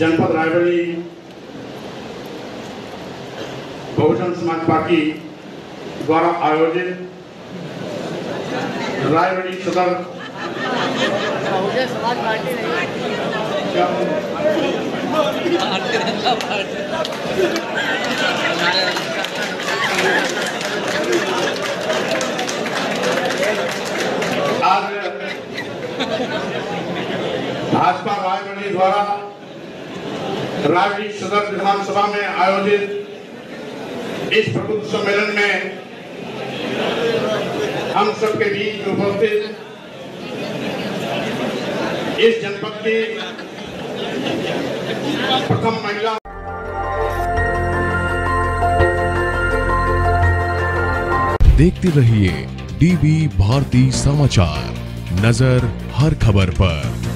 जनपद रायबरेली बहुजन समाज पार्टी द्वारा आयोजित रायबरेली सदर आज भाजपा रायबरेली द्वारा रायबरेली सदर विधानसभा में आयोजित इस प्रबुद्ध सम्मेलन में हम सबके बीच उपस्थित इस जनपद की प्रथम महिला देखते रहिए डीवी भारती समाचार, नज़र हर खबर पर।